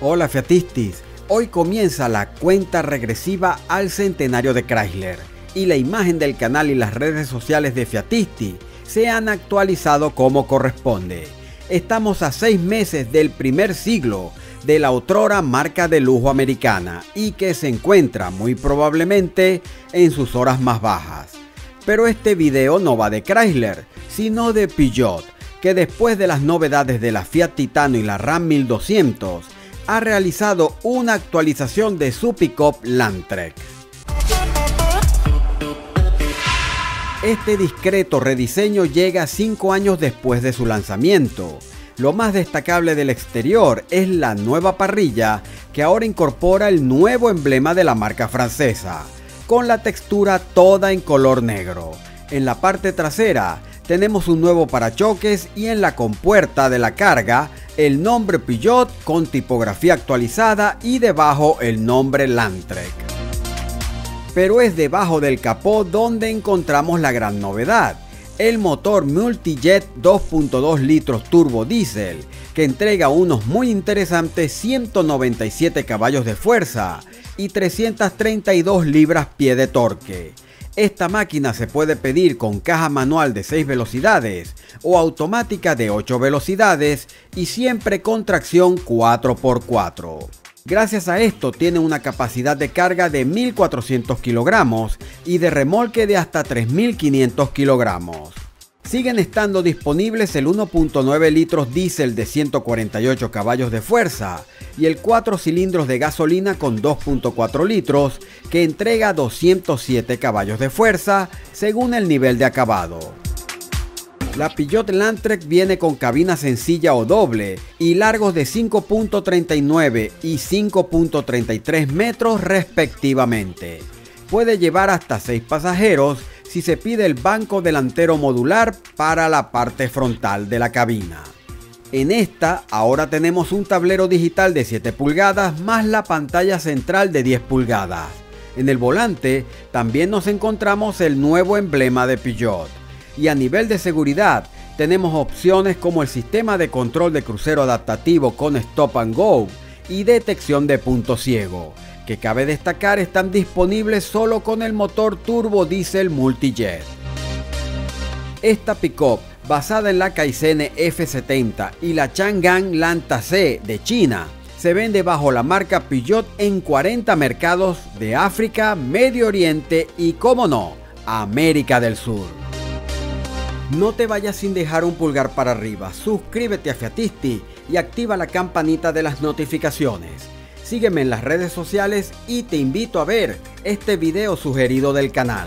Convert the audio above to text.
Hola Fiatistis, hoy comienza la cuenta regresiva al centenario de Chrysler y la imagen del canal y las redes sociales de Fiatisti se han actualizado como corresponde. Estamos a seis meses del primer siglo de la otrora marca de lujo americana y que se encuentra muy probablemente en sus horas más bajas. Pero este video no va de Chrysler, sino de Peugeot, que después de las novedades de la Fiat Titano y la Ram 1200, ha realizado una actualización de su pickup Landtrek. Este discreto rediseño llega 5 años después de su lanzamiento. Lo más destacable del exterior es la nueva parrilla que ahora incorpora el nuevo emblema de la marca francesa, con la textura toda en color negro. En la parte trasera tenemos un nuevo parachoques y en la compuerta de la carga el nombre Peugeot con tipografía actualizada y debajo el nombre Landtrek. Pero es debajo del capó donde encontramos la gran novedad, el motor Multijet 2.2 litros turbo diésel, que entrega unos muy interesantes 197 caballos de fuerza y 332 libras pie de torque. Esta máquina se puede pedir con caja manual de 6 velocidades o automática de 8 velocidades y siempre con tracción 4x4. Gracias a esto tiene una capacidad de carga de 1400 kilogramos y de remolque de hasta 3500 kilogramos. Siguen estando disponibles el 1.9 litros diésel de 148 caballos de fuerza y el 4 cilindros de gasolina con 2.4 litros que entrega 207 caballos de fuerza según el nivel de acabado. La Peugeot Landtrek viene con cabina sencilla o doble y largos de 5.39 y 5.33 metros respectivamente. Puede llevar hasta 6 pasajeros si se pide el banco delantero modular para la parte frontal de la cabina. En esta ahora tenemos un tablero digital de 7 pulgadas más la pantalla central de 10 pulgadas. En el volante también nos encontramos el nuevo emblema de Peugeot. Y a nivel de seguridad tenemos opciones como el sistema de control de crucero adaptativo con stop and go y detección de punto ciego que cabe destacar están disponibles solo con el motor turbo diesel Multijet. Esta pickup, basada en la Kaizen F70 y la Chang'an Lanta C de China, se vende bajo la marca Peugeot en 40 mercados de África, Medio Oriente y, como no, América del Sur. No te vayas sin dejar un pulgar para arriba, suscríbete a Fiatisti y activa la campanita de las notificaciones. Sígueme en las redes sociales y te invito a ver este video sugerido del canal.